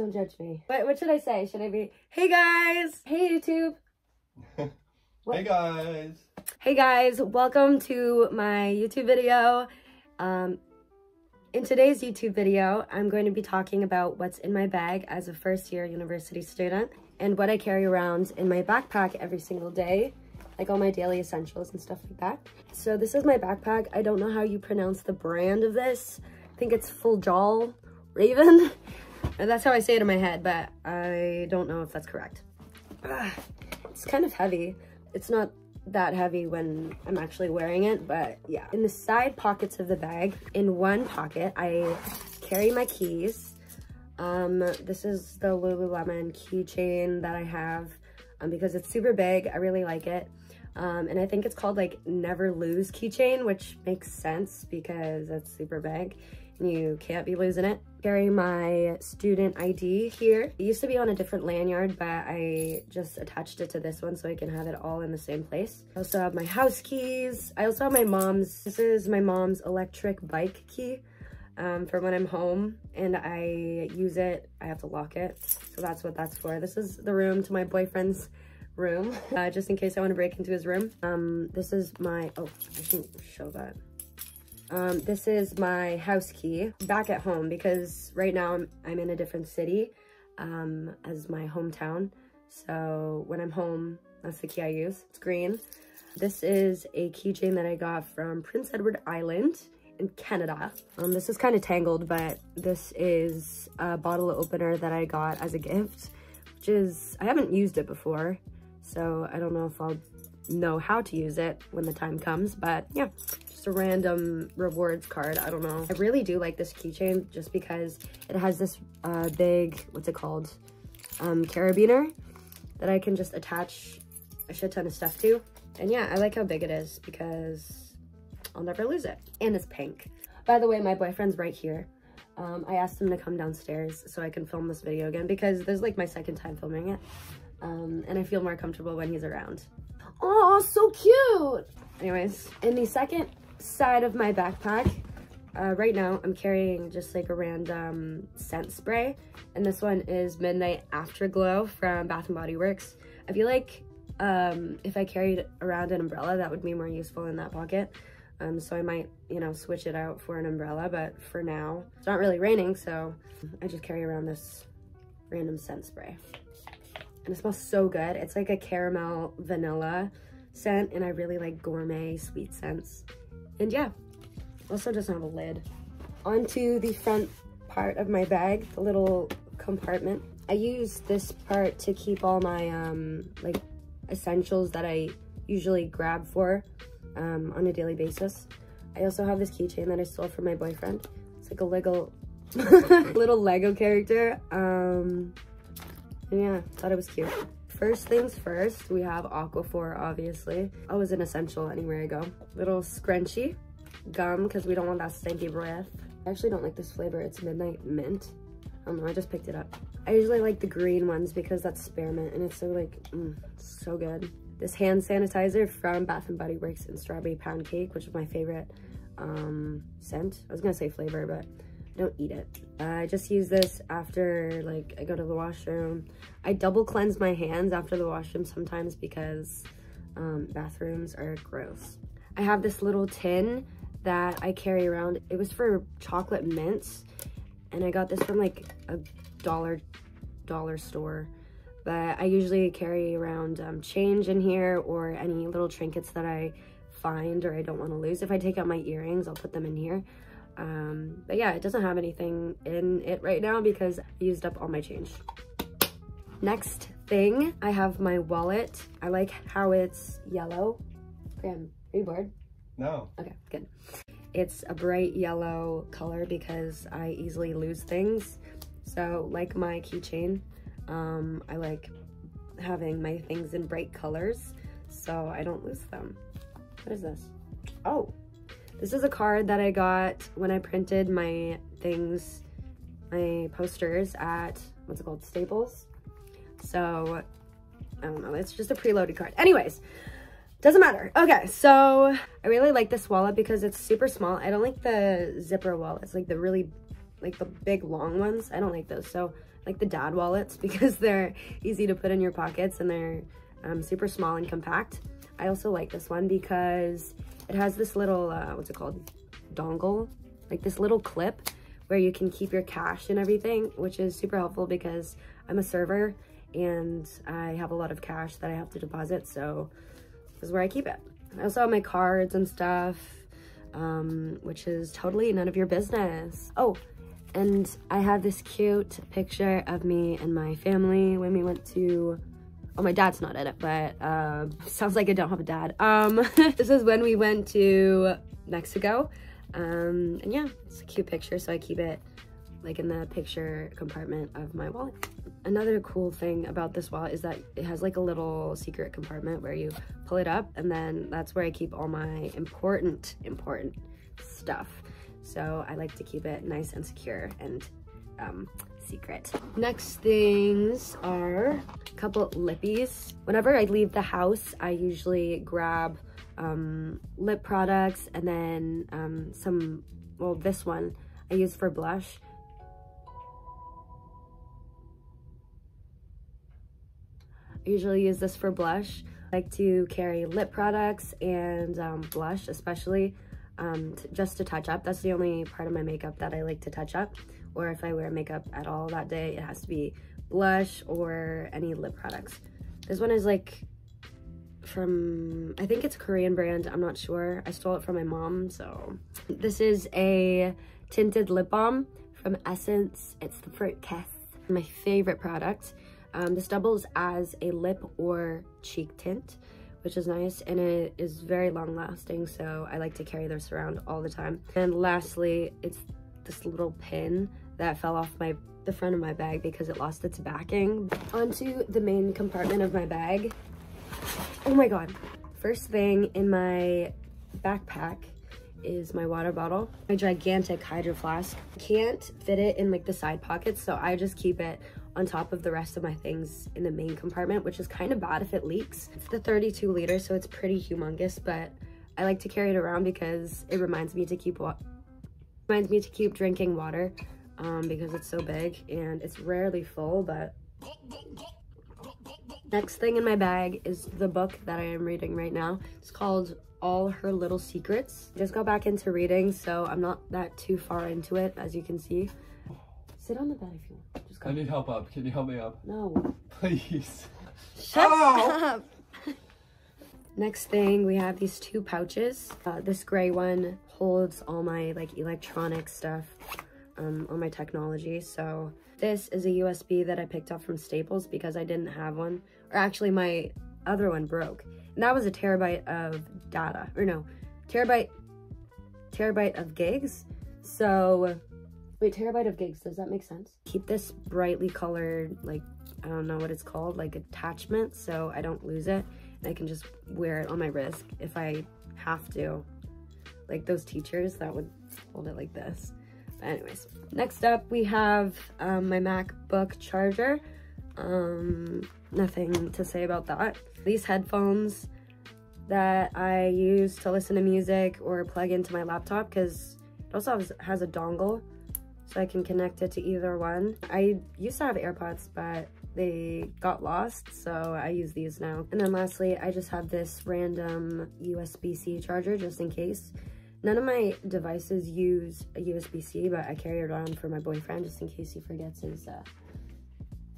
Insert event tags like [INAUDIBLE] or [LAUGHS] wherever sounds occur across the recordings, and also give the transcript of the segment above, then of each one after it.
don't judge me. What, what should I say? Should I be, hey guys, hey YouTube. [LAUGHS] hey guys. Hey guys, welcome to my YouTube video. Um, in today's YouTube video, I'm going to be talking about what's in my bag as a first year university student and what I carry around in my backpack every single day, like all my daily essentials and stuff like that. So this is my backpack. I don't know how you pronounce the brand of this. I think it's Fuljol Raven. [LAUGHS] that's how I say it in my head, but I don't know if that's correct. Ugh, it's kind of heavy. It's not that heavy when I'm actually wearing it, but yeah. In the side pockets of the bag, in one pocket, I carry my keys. Um, this is the Lululemon keychain that I have um, because it's super big. I really like it. Um, and I think it's called like Never Lose keychain, which makes sense because it's super big you can't be losing it. Carry my student ID here. It used to be on a different lanyard, but I just attached it to this one so I can have it all in the same place. I also have my house keys. I also have my mom's, this is my mom's electric bike key. Um, for when I'm home and I use it, I have to lock it. So that's what that's for. This is the room to my boyfriend's room, [LAUGHS] uh, just in case I want to break into his room. Um, this is my, oh, I shouldn't show that. Um, this is my house key back at home because right now I'm, I'm in a different city um, as my hometown. So when I'm home, that's the key I use. It's green. This is a keychain that I got from Prince Edward Island in Canada. Um, this is kind of tangled, but this is a bottle opener that I got as a gift, which is, I haven't used it before, so I don't know if I'll know how to use it when the time comes, but yeah, just a random rewards card. I don't know. I really do like this keychain just because it has this uh, big, what's it called? Um, carabiner that I can just attach a shit ton of stuff to. And yeah, I like how big it is because I'll never lose it. And it's pink. By the way, my boyfriend's right here. Um, I asked him to come downstairs so I can film this video again because this is like my second time filming it. Um, and I feel more comfortable when he's around. Oh, so cute! Anyways, in the second side of my backpack, uh, right now I'm carrying just like a random scent spray. And this one is Midnight Afterglow from Bath & Body Works. I feel like um, if I carried around an umbrella, that would be more useful in that pocket. Um, so I might, you know, switch it out for an umbrella, but for now, it's not really raining, so I just carry around this random scent spray. And it smells so good. It's like a caramel vanilla scent, and I really like gourmet sweet scents. And yeah, also doesn't have a lid. Onto the front part of my bag, the little compartment. I use this part to keep all my um, like essentials that I usually grab for um, on a daily basis. I also have this keychain that I stole from my boyfriend. It's like a Lego, [LAUGHS] little Lego character. Um, and yeah, thought it was cute. First things first, we have Aquaphor, obviously. Always an essential anywhere I go. Little scrunchie, gum, because we don't want that stinky breath. I actually don't like this flavor. It's Midnight Mint. I don't know, I just picked it up. I usually like the green ones because that's spearmint and it's so like, mm, so good. This hand sanitizer from Bath & Body Works in Strawberry Pound Cake, which is my favorite um, scent. I was gonna say flavor, but don't eat it. I just use this after like I go to the washroom. I double cleanse my hands after the washroom sometimes because um, bathrooms are gross. I have this little tin that I carry around. It was for chocolate mints and I got this from like a dollar dollar store. But I usually carry around um, change in here or any little trinkets that I find or I don't want to lose. If I take out my earrings, I'll put them in here. Um, but yeah, it doesn't have anything in it right now because I used up all my change. Next thing, I have my wallet. I like how it's yellow. Graham, are you bored? No. Okay, good. It's a bright yellow color because I easily lose things. So like my keychain, um, I like having my things in bright colors so I don't lose them. What is this? Oh, this is a card that I got when I printed my things, my posters at, what's it called, Staples. So, I don't know, it's just a preloaded card. Anyways, doesn't matter. Okay, so I really like this wallet because it's super small. I don't like the zipper wallets, like the really like the big long ones. I don't like those. So I like the dad wallets [LAUGHS] because they're easy to put in your pockets and they're um, super small and compact. I also like this one because it has this little, uh, what's it called? Dongle, like this little clip where you can keep your cash and everything, which is super helpful because I'm a server and I have a lot of cash that I have to deposit. So this is where I keep it. I also have my cards and stuff, um, which is totally none of your business. Oh, and I have this cute picture of me and my family when we went to oh my dad's not in it but uh, sounds like i don't have a dad. Um [LAUGHS] this is when we went to mexico. Um and yeah it's a cute picture so i keep it like in the picture compartment of my wallet. Another cool thing about this wallet is that it has like a little secret compartment where you pull it up and then that's where i keep all my important important stuff. So I like to keep it nice and secure and um, secret. Next things are couple lippies. Whenever I leave the house, I usually grab um, lip products and then um, some, well, this one I use for blush. I usually use this for blush. I like to carry lip products and um, blush, especially um, just to touch up. That's the only part of my makeup that I like to touch up. Or if I wear makeup at all that day, it has to be blush or any lip products. This one is like from, I think it's a Korean brand. I'm not sure. I stole it from my mom, so. This is a tinted lip balm from Essence. It's the Fruit Kiss. My favorite product. Um, this doubles as a lip or cheek tint which is nice and it is very long lasting so I like to carry this around all the time. And lastly, it's this little pin that fell off my the front of my bag because it lost its backing. Onto the main compartment of my bag. Oh my god. First thing in my backpack is my water bottle, my gigantic hydro flask. Can't fit it in like the side pockets, so I just keep it on top of the rest of my things in the main compartment, which is kind of bad if it leaks. It's the 32 liter, so it's pretty humongous, but I like to carry it around because it reminds me to keep reminds me to keep drinking water um, because it's so big and it's rarely full, but next thing in my bag is the book that I am reading right now. It's called All Her Little Secrets. Just got back into reading, so I'm not that too far into it, as you can see. Sit on the bed if you want. Just I need help up. Can you help me up? No. Please. Shut oh! up. [LAUGHS] Next thing, we have these two pouches. Uh, this gray one holds all my like electronic stuff, um, all my technology. So this is a USB that I picked up from Staples because I didn't have one. Or actually my other one broke. And that was a terabyte of data. Or no, terabyte, terabyte of gigs. So Wait, terabyte of gigs, does that make sense? Keep this brightly colored, like, I don't know what it's called, like attachment, so I don't lose it. And I can just wear it on my wrist if I have to. Like those teachers that would hold it like this. Anyways, next up we have um, my MacBook charger. Um, nothing to say about that. These headphones that I use to listen to music or plug into my laptop because it also has, has a dongle so I can connect it to either one. I used to have AirPods, but they got lost, so I use these now. And then lastly, I just have this random USB-C charger just in case. None of my devices use a USB-C, but I carry it around for my boyfriend just in case he forgets his uh,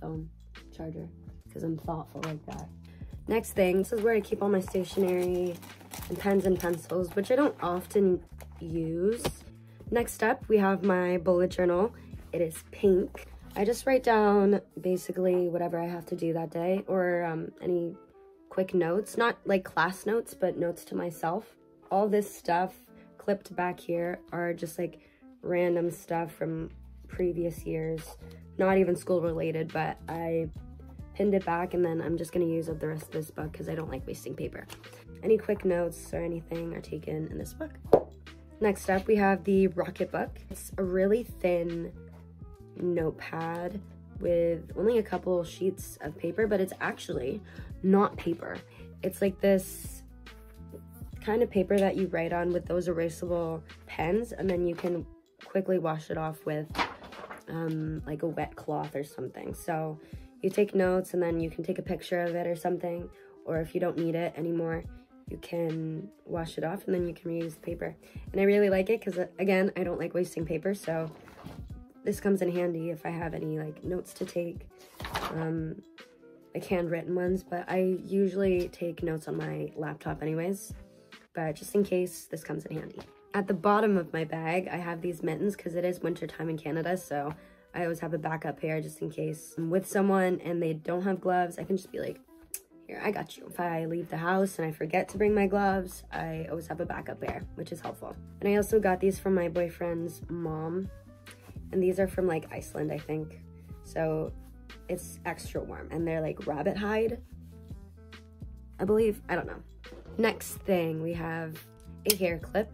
phone charger because I'm thoughtful like that. Next thing, this is where I keep all my stationery and pens and pencils, which I don't often use. Next up, we have my bullet journal. It is pink. I just write down basically whatever I have to do that day or um, any quick notes, not like class notes, but notes to myself. All this stuff clipped back here are just like random stuff from previous years, not even school related, but I pinned it back and then I'm just gonna use up the rest of this book because I don't like wasting paper. Any quick notes or anything are taken in this book. Next up, we have the Rocketbook. It's a really thin notepad with only a couple sheets of paper, but it's actually not paper. It's like this kind of paper that you write on with those erasable pens, and then you can quickly wash it off with um, like a wet cloth or something. So you take notes and then you can take a picture of it or something. Or if you don't need it anymore, you can wash it off and then you can reuse the paper. And I really like it because, again, I don't like wasting paper. So this comes in handy if I have any like notes to take, um, like handwritten ones. But I usually take notes on my laptop anyways. But just in case, this comes in handy. At the bottom of my bag, I have these mittens because it is winter time in Canada. So I always have a backup pair just in case I'm with someone and they don't have gloves. I can just be like, here, I got you. If I leave the house and I forget to bring my gloves, I always have a backup pair, which is helpful. And I also got these from my boyfriend's mom. And these are from like Iceland, I think. So it's extra warm and they're like rabbit hide, I believe. I don't know. Next thing, we have a hair clip.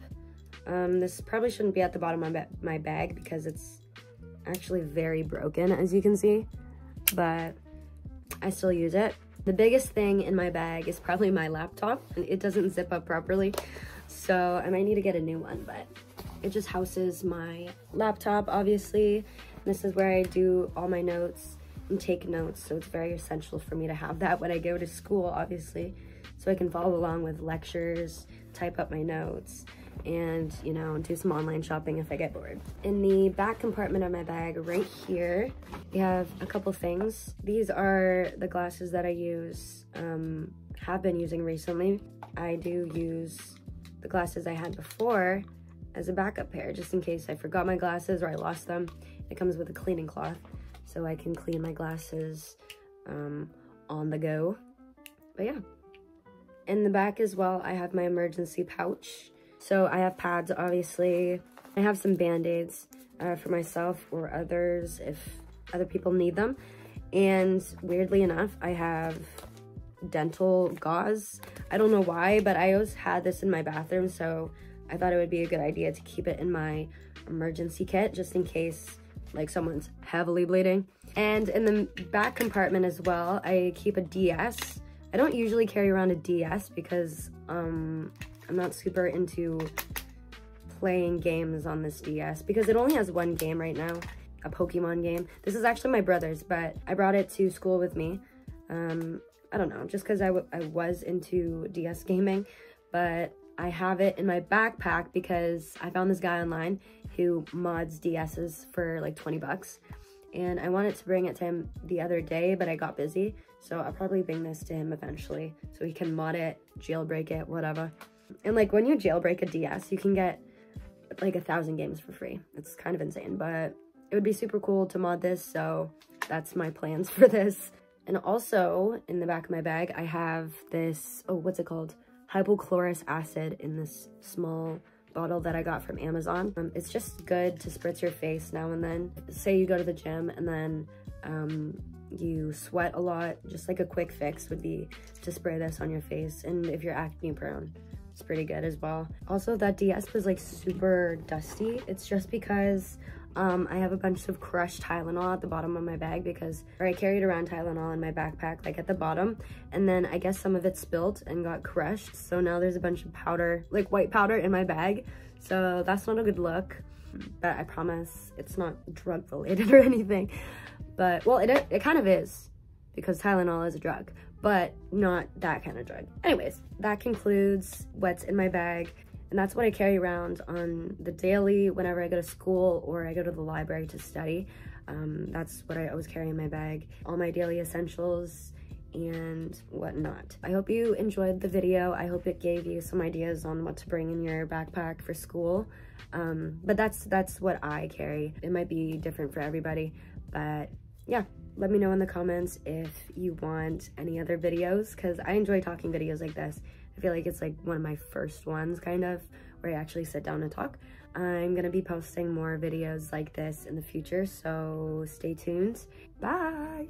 Um, this probably shouldn't be at the bottom of my, my bag because it's actually very broken, as you can see, but I still use it. The biggest thing in my bag is probably my laptop, and it doesn't zip up properly, so I might need to get a new one, but it just houses my laptop, obviously. This is where I do all my notes and take notes, so it's very essential for me to have that when I go to school, obviously, so I can follow along with lectures, type up my notes, and, you know, do some online shopping if I get bored. In the back compartment of my bag right here, we have a couple things. These are the glasses that I use, um, have been using recently. I do use the glasses I had before as a backup pair, just in case I forgot my glasses or I lost them. It comes with a cleaning cloth, so I can clean my glasses um, on the go. But yeah. In the back as well, I have my emergency pouch. So I have pads, obviously. I have some band-aids uh, for myself or others if other people need them. And weirdly enough, I have dental gauze. I don't know why, but I always had this in my bathroom, so I thought it would be a good idea to keep it in my emergency kit just in case like someone's heavily bleeding. And in the back compartment as well, I keep a DS. I don't usually carry around a DS because um, I'm not super into playing games on this DS because it only has one game right now, a Pokemon game. This is actually my brother's, but I brought it to school with me. Um, I don't know, just because I, I was into DS gaming, but I have it in my backpack because I found this guy online who mods DSs for like 20 bucks. And I wanted to bring it to him the other day, but I got busy. So I'll probably bring this to him eventually so he can mod it, jailbreak it, whatever. And like when you jailbreak a DS, you can get like a thousand games for free. It's kind of insane, but it would be super cool to mod this. So that's my plans [LAUGHS] for this. And also in the back of my bag, I have this, oh, what's it called? Hypochlorous acid in this small bottle that I got from Amazon. Um, it's just good to spritz your face now and then. Say you go to the gym and then um, you sweat a lot, just like a quick fix would be to spray this on your face. And if you're acne prone, it's pretty good as well. Also, that DS was like super dusty. It's just because um, I have a bunch of crushed Tylenol at the bottom of my bag because, or I carried around Tylenol in my backpack, like at the bottom, and then I guess some of it spilled and got crushed. So now there's a bunch of powder, like white powder in my bag. So that's not a good look, but I promise it's not drug related [LAUGHS] or anything. But, well, it, it kind of is because Tylenol is a drug, but not that kind of drug. Anyways, that concludes what's in my bag. And that's what I carry around on the daily whenever I go to school or I go to the library to study. Um, that's what I always carry in my bag. All my daily essentials and whatnot. I hope you enjoyed the video. I hope it gave you some ideas on what to bring in your backpack for school. Um, but that's that's what I carry. It might be different for everybody, but yeah, let me know in the comments if you want any other videos because I enjoy talking videos like this. I feel like it's like one of my first ones kind of where I actually sit down and talk. I'm gonna be posting more videos like this in the future, so stay tuned. Bye!